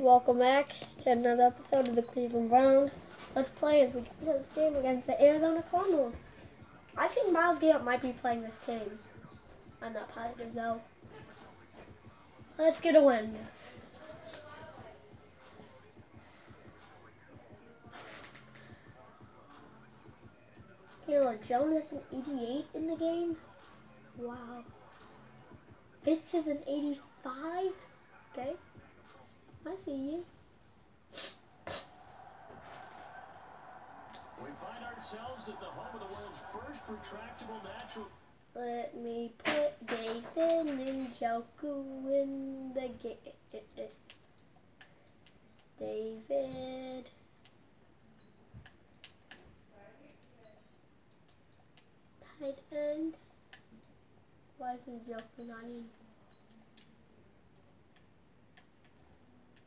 Welcome back to another episode of the Cleveland Browns. Let's play as we play this game against the Arizona Cardinals. I think Myles Garrett might be playing this game. I'm not positive though. Let's get a win. Taylor Jones is an 88 in the game. Wow. This is an 85. Okay. I see you. We find ourselves at the home of the world's first retractable natural. Let me put David Njoku in the game. David. Tight end. Why isn't not in?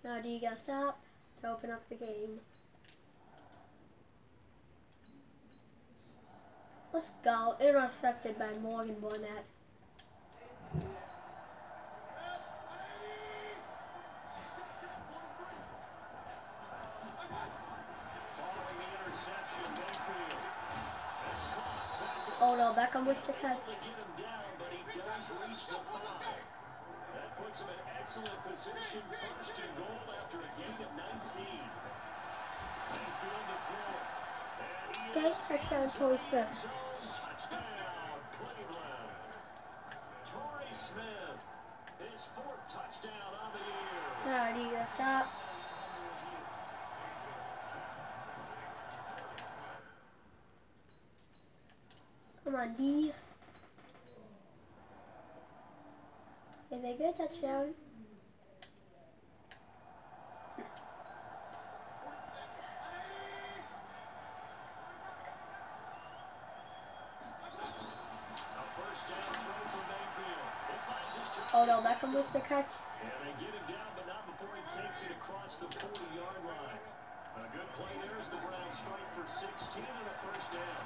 Now do you gotta stop to open up the game? Let's go. Intercepted by Morgan Burnett. Oh no, Beckham with the catch. Puts him in excellent position, first and goal after a gain of 19. Mayfield to throw he Okay, Torrey Smith. touchdown, Cleveland. Torrey Smith, his fourth touchdown on the year. Now do you stop? Come on, D. Is they good touchdown? A first down throw for Mayfield. He finds his touchdown. Oh no, Beckham with the catch. And they get him down, but not before he takes it across the 40-yard line. A good play there as the Browns strike for 16 and a first down.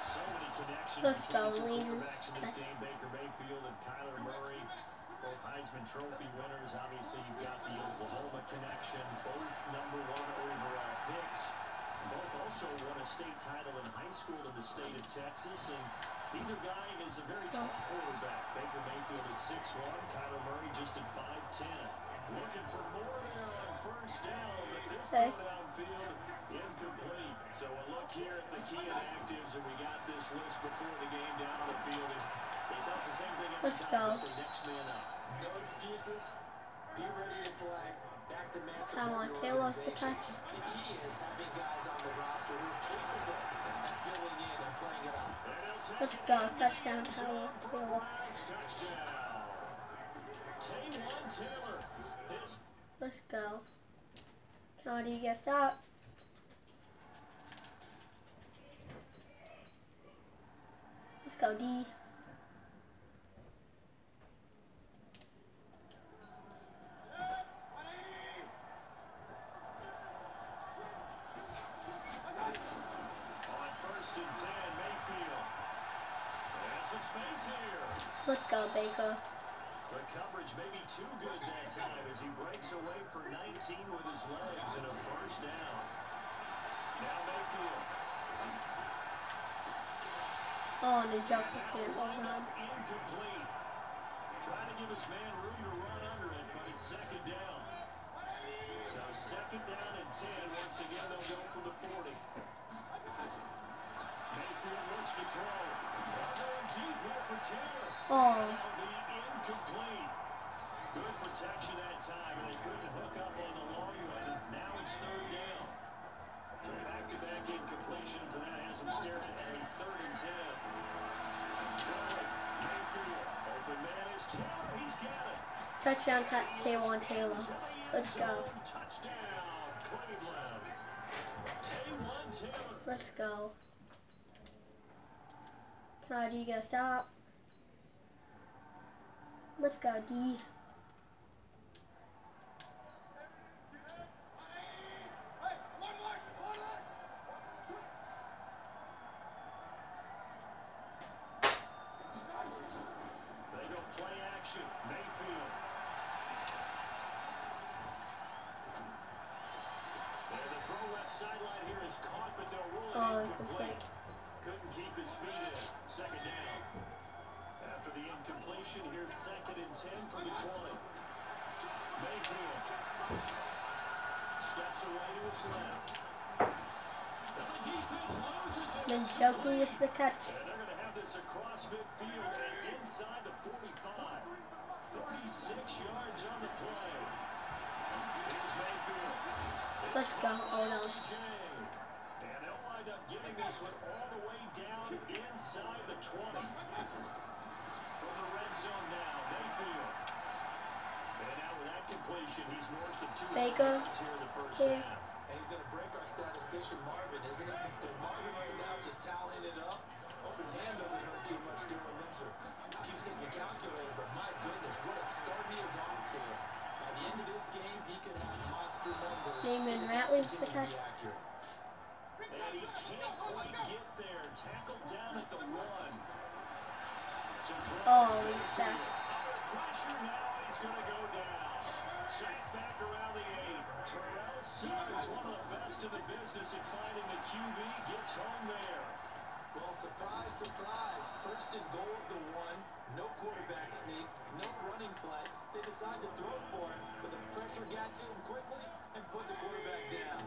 So many connections Let's between go, the two Lean. quarterbacks in this game. Baker Mayfield and Kyler Murray, both Heisman Trophy winners. Obviously, you've got the Oklahoma connection, both number one overall picks. Both also won a state title in high school in the state of Texas, and either guy is a very top quarterback. Baker Mayfield at 6'1", Kyler Murray just at 5'10". Okay. Incomplete. So a look here at the key actives, and we got this list before the game down on the field. They tell us the same thing Let's go. No excuses. Be ready to play. That's the mantra Taylor off the. The key is having guys on the roster who are capable of filling in and playing it up. Let's go. Touchdown, Taylor. Team 1-2. Let's go. Now do you get stop? Let's go, D. on first and 10, Mayfield. And some space here. Let's go, Baker. The coverage may be too good that time as he breaks away for 19 with his legs and a first down. Now Mayfield. Oh, and the Joker can't hold on. Incomplete. Trying to give his man room to run under it, but it's second down. So second down and 10. Once again, they'll go from the 40. Mayfield looks to throw. Deep here for Taylor. Oh, the incomplete. Good protection that time, and they couldn't hook up on the long one. Now it's third down. So back-to-back incompletions, and that has them staring at a third and 10. Throwing. Mayfield. Open man is Taylor. He's got it. touchdown, ta- Taywan Taylor. Let's go. Touchdown, Cleveland. Taywan Taylor. Let's go. Can I do you get stop? Let's go, D. action, Mayfield. And the throw left sideline here is caught, but they'll rule it incomplete. Couldn't keep his feet in. Second down. After the incompletion, here's second and ten from the 20. Mayfield steps away to his left. And the defense loses it. Njoku with the catch. And they're going to have this across midfield and inside the 45. 36 yards on the play. Here's Mayfield. Let's go. Oh no. OBJ. And they'll wind up getting this one all the way down inside the 20. From the red zone now, Mayfield. And now with that completion, he's north of two Baker. yards here in the first Here. half. And he's going to break our statistician Marvin, isn't he? But Marvin right now is just tallying it up. Hope his hand doesn't hurt too much doing this. Or keeps hitting the calculator, but my goodness, what a start he is on to. By the end of this game, he could have monster numbers. Ratley to the continue to be catch. accurate. And he can't quite get there. Tackled down at the one. Oh, sack. Pressure now, he's going to go down. Sacked back around the eight. Terrell Suggs, one of the best in the business at finding the QB, gets home there. Well, surprise, surprise. First and goal at the one. No quarterback sneak. No running play. They decide to throw it for it, but the pressure got to him quickly and put the quarterback down.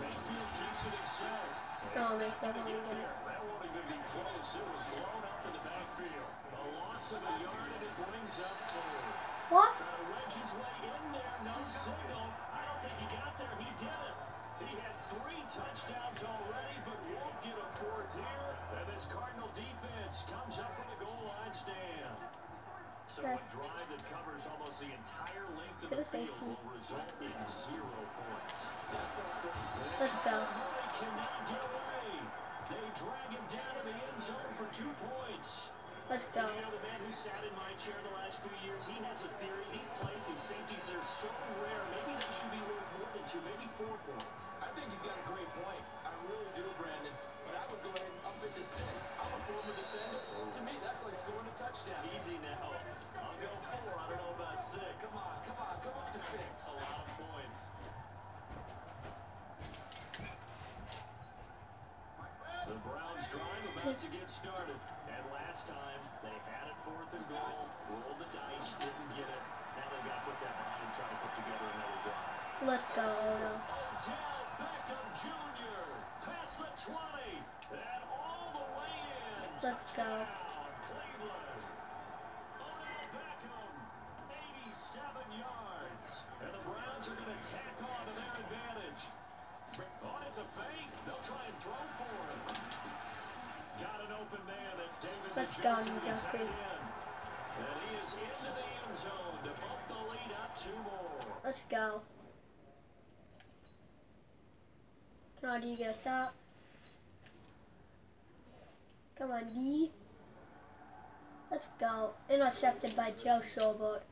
Mayfield keeps it himself. Oh, Mayfield He's not gonna only get did it. there. That won't even be close. It was blown up in the backfield. A loss of a yard, and it brings up four. What? Trying to wedge his way in there, no signal. I don't think he got there. He did it. He had three touchdowns already, but won't get a fourth here. And this Cardinal defense comes up with a goal line stand. So a drive that covers almost the entire length of the field will result in zero points. Let's go. Murray cannot get away. They drag him down to the end zone for two points. Let's go. You know, the man who sat in my chair the last few years, he has a theory. These plays, these safeties, they're so rare. Maybe they should be worth two, maybe four points. I think he's got a great point. I really do, Brandon. But I would go ahead and up it to six. I'm a former defender. To me, that's like scoring a touchdown. Easy now. I'll go four. I don't know about six. Come on, come on, come up to six. A lot of points. The Browns drive about to get started. And last time, they had it fourth and goal, rolled the dice, didn't get it. Now they got to put that behind and try to put together another drive. Let's go. No. Odell Beckham Jr. past the 20 and all the way in. Let's go. Touchdown, Cleveland. Odell Beckham, 87 yards. And the Browns are going to tack on to their advantage. It's a fake. They'll try and throw for him. Got an open man. That's David Let's go, the Njoku. tight end. And he is into the end zone to bump the lead up two more. Let's go. Come on, D, get a stop. Come on, D. Let's go. Intercepted by Joe Schobert.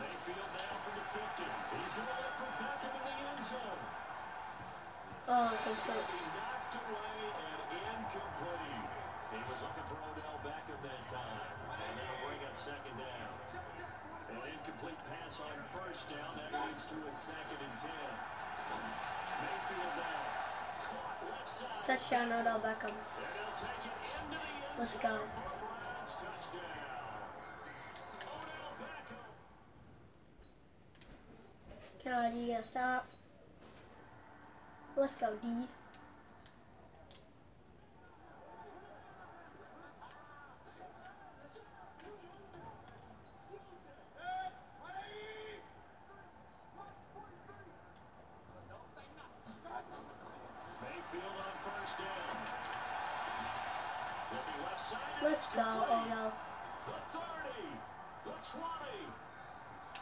Mayfield now from the 50. He's going to look for Beckham in the end zone. Oh, It's going complete. to be knocked away and incomplete. He was looking for Odell Beckham that time. And that'll bring up second down. An incomplete pass on first down. That leads to a second and ten. Mayfield now. Caught left side. Touchdown, Odell Beckham. And they'll take it into the end Let's go. for a Browns touchdown. Odell Beckham. Can I D get a stop? Let's go, D. Mayfield on first down. They'll be left side. Let's go, Odell. The 30, the 20,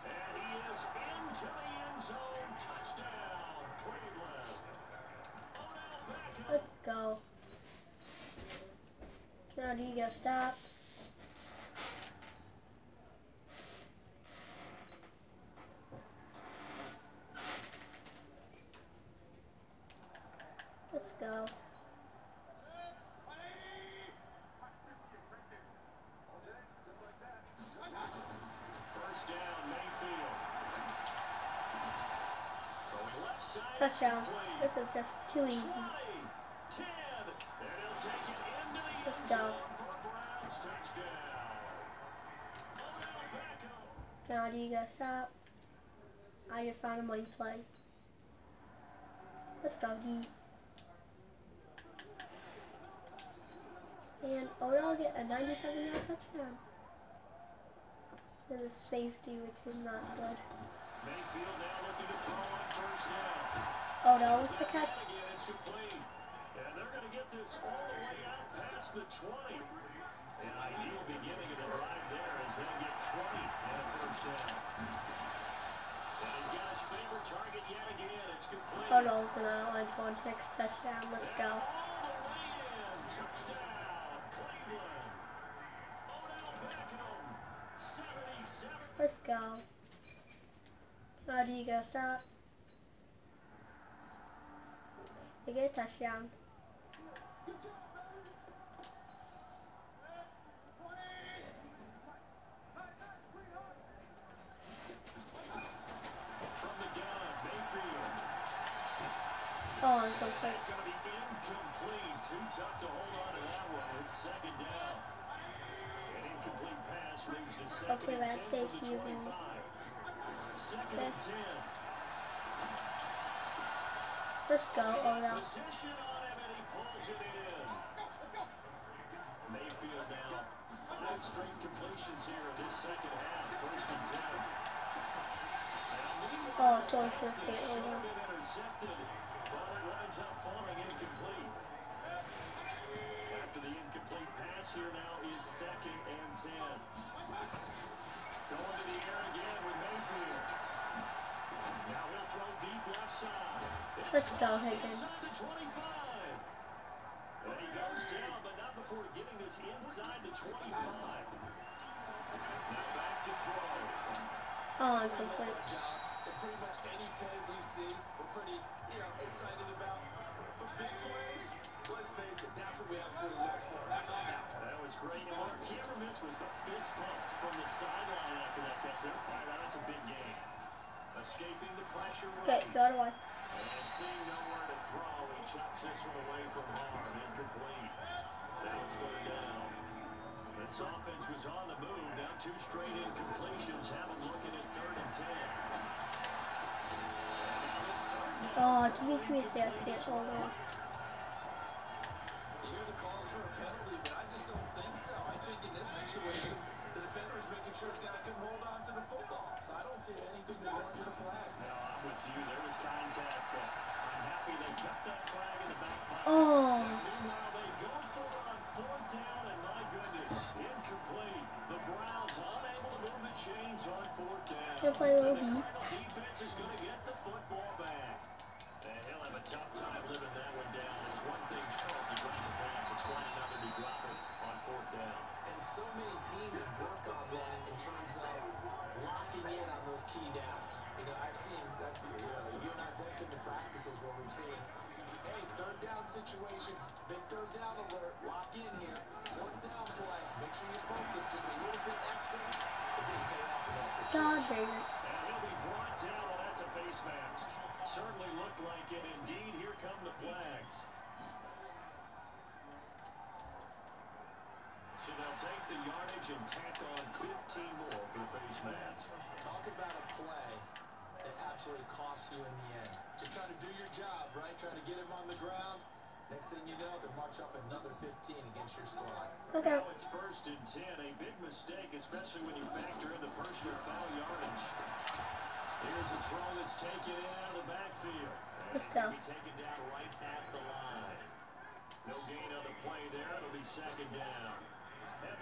and he is into the end zone. Touchdown, Cleveland. Odell Beckham. Let's go. Can I D get a stop? Let's go. left side. Touchdown. This is just too easy. 20, 10, and he'll take it into the Let's go. a. Now do you guys stop? I just found a money play. Let's go, D. And oh, Odell get a 97 yard touchdown. And the safety, which is not good. Mayfield now looking to throw on first down. Oh, Odell with the catch. Again, it's complete. And they're going to get this all the way out past the 20. An ideal beginning of the drive there as they get 20 and a first down. And he's got his favorite target yet again. It's complete. Odell's gonna line for one next touchdown. Let's go. All the way in. Touchdown, Cleveland. Oh, Odell Beckham, 77. Let's go. Now do you guys stop? They get a touchdown. Oh, incomplete. Going to be incomplete. Too that one. It's second down. An incomplete pass leads to second Hopefully and that 10 from the 25. Second and 10. Let's go, in. Mayfield now five straight completions here in this second half. First and 10. Oh, should have been intercepted, incomplete. After the incomplete pass here now is second and 10. Going to the air again with Mayfield. Now he'll throw deep left side. It's Let's go, Higgins. Inside the 25. And he goes down, but not before getting this inside the 25. Now back to throw. Oh, incomplete. jobs. And pretty much any play we see, we're pretty, you know, excited about. But big plays, let's face it, that's what we absolutely look for. How about that? That was great. And what I can't miss was the fist bumps from the sideline after that catch. They're fired out. It's a big game. Okay, so I. And seeing nowhere to throw, he chucks this one offense was on the move. Now two straight incompletions. Have looking at third and ten. Oh, Demetrius hold. You hear the for a penalty, but I just don't think so. I think in this situation, the defender is making sure to hold on Oh. football. So I don't see anything to warrant the flag. No, I'm with you. There was contact, but I'm happy they kept that flag in the back. Oh, Meanwhile, they go for it on fourth down, and my goodness, incomplete. The Browns unable to move the chains on fourth down. Gonna play So they'll take the yardage and tack on 15 more for the face mask. Talk about a play that absolutely costs you in the end. Just trying to do your job, right? Trying to get him on the ground. Next thing you know, they march up another 15 against your squad. Okay. Now it's first and 10, a big mistake, especially when you factor in the personal foul yardage. Here's a throw that's taken in out of the backfield. Let's go. be taken down right at the line. No gain on the play there. It'll be second down.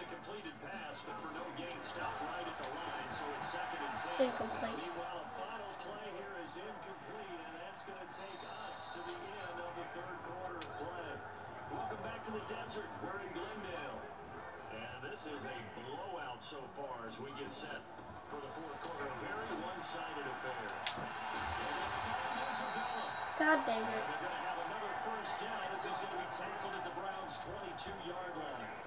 The completed pass, but for no gain, stopped right at the line, so it's second and 10. Incomplete. Meanwhile, final play here is incomplete, and that's going to take us to the end of the third quarter of play. Welcome back to the desert. We're in Glendale. And this is a blowout so far as we get set for the fourth quarter. A very one-sided affair. And they find Isabella. God dang it. they're going to have another first down as he's going to be tackled at the Browns' 22-yard line.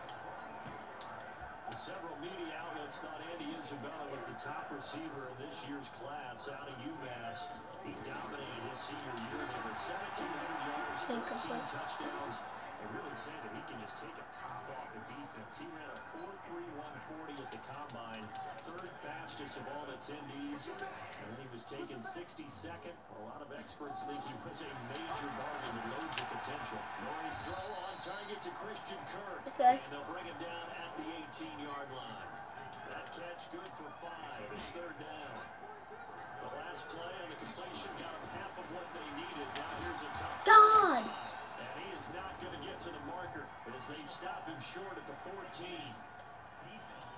Several media outlets thought Andy Isabella was the top receiver in this year's class out of UMass. He dominated his senior year with over 1,700 yards, 13 touchdowns, and really saying that he can just take a top off the defense. He ran a 4.3140 at the combine, third fastest of all attendees, and then he was taken 62nd. A lot of experts think he was a major bargain with loads of potential. Murray's throw on target to Christian Kirk, Okay. and they'll bring him down 18-yard line. That catch good for five. It's third down. The last play on the completion got him half of what they needed. Now here's a tough God! and he is not going to get to the marker as they stop him short at the 14. Defense.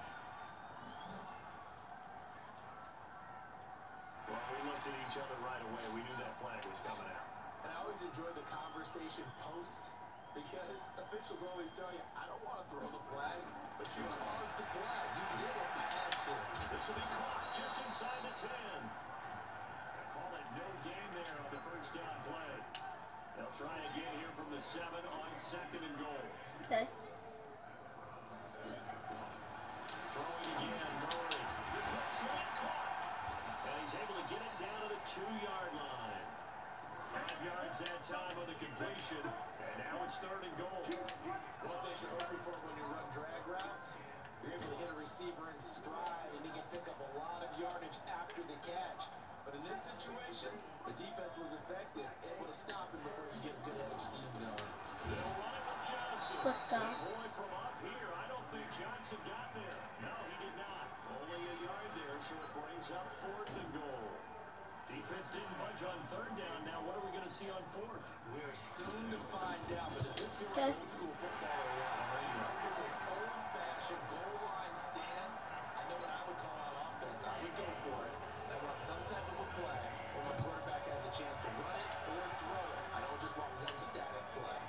Well, we looked at each other right away. We knew that flag was coming out. And I always enjoy the conversation post because officials always tell you, I don't want to throw the flag, but you caused the play. You did it. I had to. This will be caught just inside the 10. They call it no game there on the first down play. They'll try again here from the 7 on second and goal. Okay. Throwing again, Murray. The foot slant caught. And he's able to get it down to the two-yard line. Five yards that time on the completion. And now it's third and goal. One thing you're hoping for when you drag routes, you're able to hit a receiver in stride and he can pick up a lot of yardage after the catch. But in this situation, the defense was effective, able to stop him before he get a good head of steam going. They'll run it with Johnson. Let's go. Boy, from up here, I don't think Johnson got there. No, he did not. Only a yard there, so it brings up fourth and goal. Defense didn't budge on third down. Now, what are we going to see on fourth? We are soon to find out, but does this feel Okay. like old school football or what? It's an old-fashioned goal line stand. I know what I would call out offense. I would go for it. I want some type of a play where my quarterback has a chance to run it or throw it. I don't just want one static play.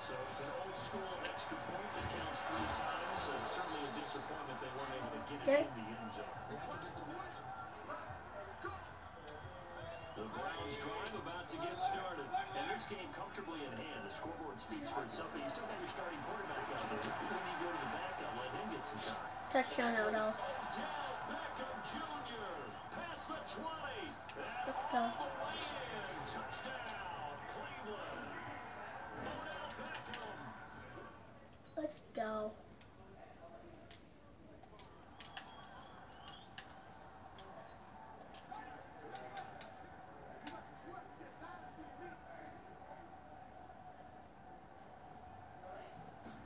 So it's an old school extra point that counts three times. So it's certainly a disappointment they weren't able to get it Okay. in the end zone. The Browns drive about to get started. And this game comfortably in hand. The scoreboard speaks for itself. But you still have your starting quarterback out there. When you go to the backup, let him get some time. Touchdown, Odell. Beckham Jr. Past the 20. Let's go. Touchdown, Cleveland. Odell Beckham. Let's go.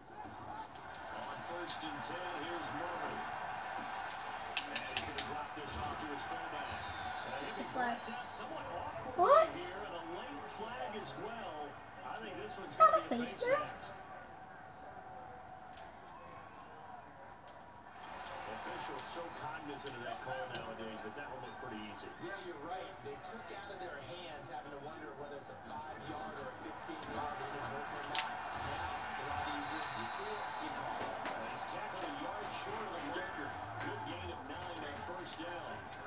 On first and 10, here's Murray. And he's going to drop this off to his fullback. And he'll be The flag. brought down somewhat awkwardly What? here, and a late flag as well. I think this one's Not going to a be a face face mask. mask. Officials so cognizant of that call nowadays, but that one looked pretty easy. Yeah, you're right. They took out of their hands having to wonder whether it's a five-yard or a 15-yard inadvertent or not. Now it's a lot easier. You see it, you call it. And he's tackled a yard short of the marker. Good gain of nine on first down.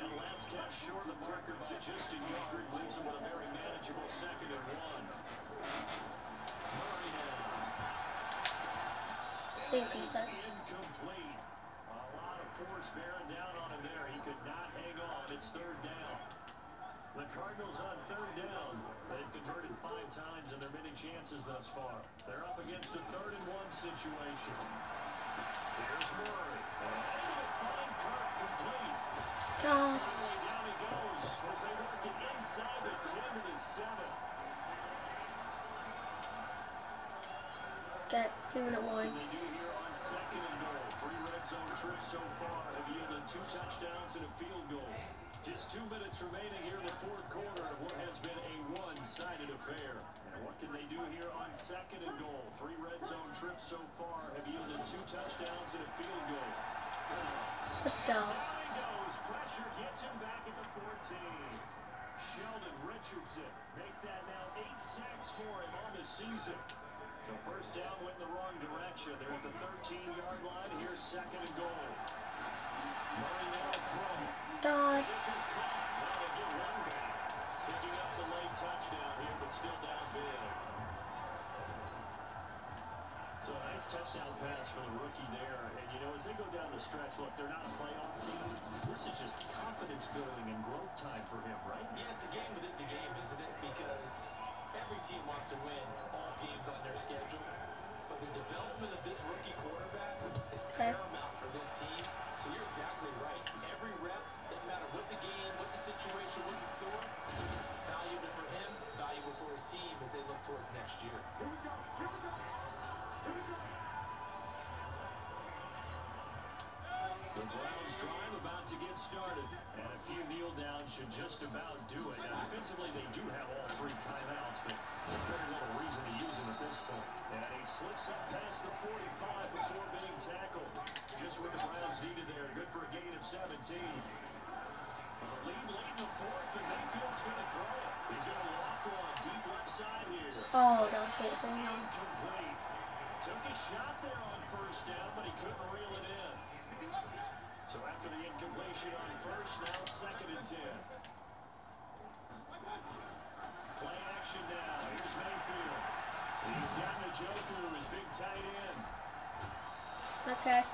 That last catch short of the marker by just a yard leaves him with a very manageable second and one. Murray now. Sir. incomplete. A lot of force bearing down on him there. He could not hang on. It's third down. The Cardinals on third down. They've converted five times in their many chances thus far. They're up against a third and one situation. Here's Murray. 7. Get two minute What warning. they do here on second and goal? Three red zone trips so far have yielded two touchdowns and a field goal. Just two minutes remaining here in the fourth quarter of what has been a one-sided affair. And what can they do here on second and goal? Three red zone trips so far have yielded two touchdowns and a field goal. Let's go. Goes. Pressure gets him back at the 14. Sheldon Richardson make that now eight sacks for him on the season. So first down went in the wrong direction. They're at the 13-yard line. Here's second and goal. Murray now throwing. God. This is caught. Now they get one back. Picking up the late touchdown here, but still down big. So a nice touchdown pass for the rookie there. And, you know, as they go down the stretch, look, they're not a playoff team. This is just confidence building and growth time for him, right? Yeah, it's a game within the game, isn't it? Because every team wants to win all games on their schedule. But the development of this rookie quarterback is paramount for this team. So you're exactly right. Every rep, doesn't matter what the game, what the situation, what the score, valuable for him, valuable for his team as they look towards next year. The Browns drive about to get started, and a few kneel downs should just about do it. Now, defensively, they do have all three timeouts, but very little reason to use them at this point. And he slips up past the 45 before being tackled. Just what the Browns needed there. Good for a gain of 17. The lead late in the fourth, and Mayfield's going to throw it. He's going to lock one deep left side here. Oh, don't hit me. incomplete. Took a shot there on first down, but he couldn't reel it in. So after the incompletion on first, now second and ten. Play action now. Here's Mayfield. He's got Njoku, his big tight end. Okay.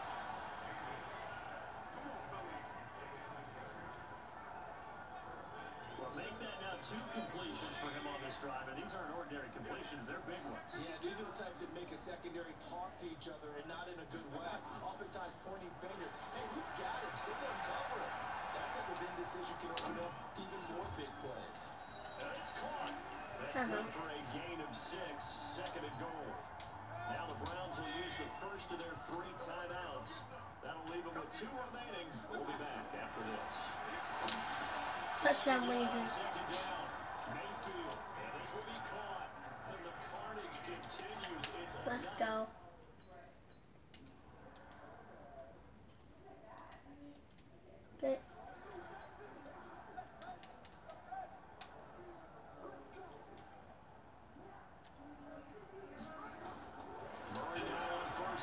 Well, make that now two completions for him this drive, and these aren't ordinary completions, they're big ones. Yeah, these are the types that make a secondary talk to each other and not in a good way. Oftentimes pointing fingers. Hey, who's got him? Someone cover him. That type of indecision can open up even more big plays. Uh, it's caught. That's Uh-huh. good for a gain of six, second and goal. Now the Browns will use the first of their three timeouts. That'll leave them with two remaining. We'll be back after this. Touchdown Ravens. Second down. Mayfield. Let's go. Okay. Murray now on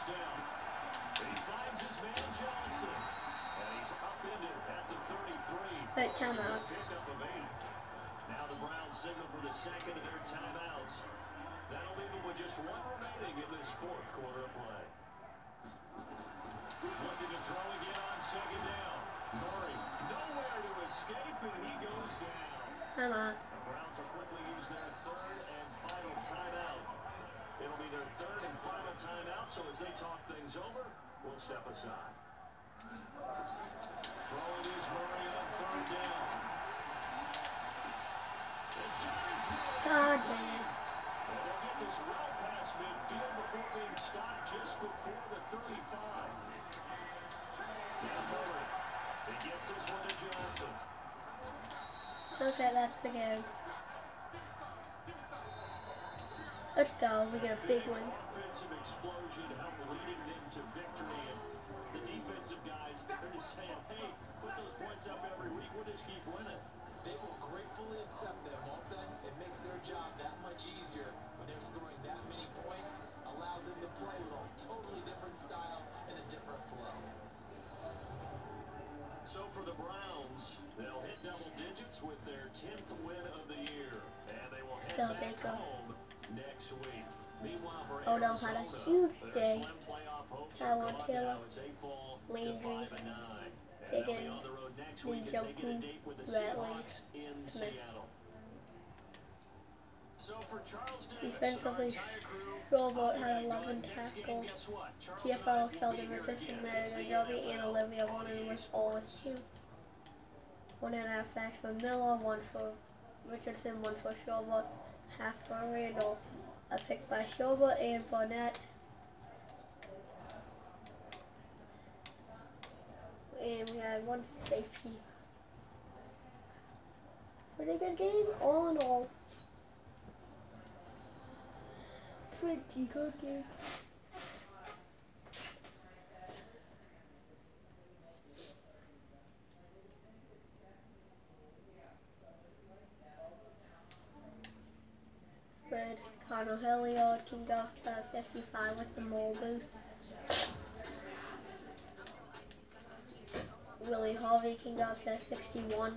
first down. He finds his man Johnson. And he's upended at the 33. Wait, timeout. Pickup of eight. Now the Browns signal for the second of their timeouts. That'll leave them with just one remaining in this fourth quarter of play. Looking to throw again on second down. Murray nowhere to escape, and he goes down. Timeout. The Browns will quickly use their third and final timeout. It'll be their third and final timeout, so as they talk things over, we'll step aside. Throwing is Murray on third down. God dang it. And they'll get this well past midfield before being stopped just before the 35. Now Murray. He gets this one to Johnson. Okay, that's the game. Let's go. We get a big one. defensive guys, they're just saying, hey, put those points up every week. We'll just keep winning. They will gratefully accept them, won't they? It makes their job that much easier when they're scoring that many points, allows them to play with a totally different style and a different flow. So for the Browns, they'll hit double digits with their 10th win of the year. And they will head Go back Baker. home next week. Meanwhile, for Odell had a huge day. slim playoff hopes I want Taylor, now as to Landry, 5 and 9. And they'll be Higgins, on the road next week as they get a Njoku, date with the Bradley, Seahawks in Seattle. So for Charles Davis, Defensively, crew, had 11 Glenn. Tackles. guess what? Charles TFL, Sheldon Richardson, again. Mary It's the Najobi, and Olivia with EA all with two. One and a half sacks for Miller, one for Richardson, one for Schobert, half for Randall. A pick by Schobert and Burnett. And we had one safety. Pretty good game, all in all. Pretty good game. Red can go up to 55 with the mole boost. Willie Harvey can go up to 61.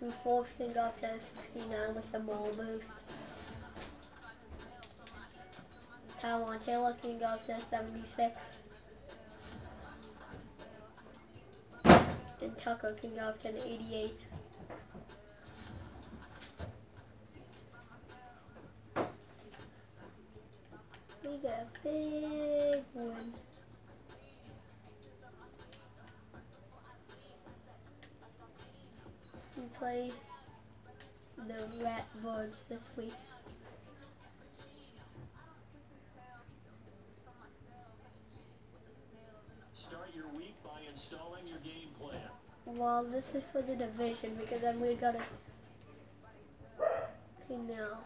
who forced go up to 69 with the more boost. Taywan Taylor can go up to 76. And Tucker can go up to 88. Well, this is for the division because then we gotta see now.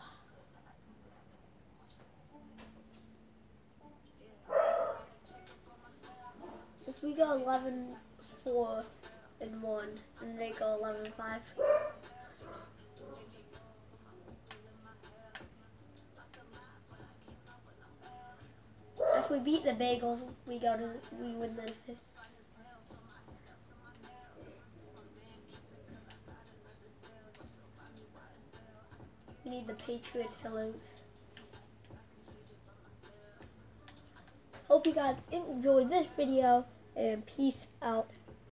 If we go 11 4 and 1, and they go 11 5. If we beat the Bagels, we go to we win the need the Patriots to lose. Hope you guys enjoyed this video and peace out.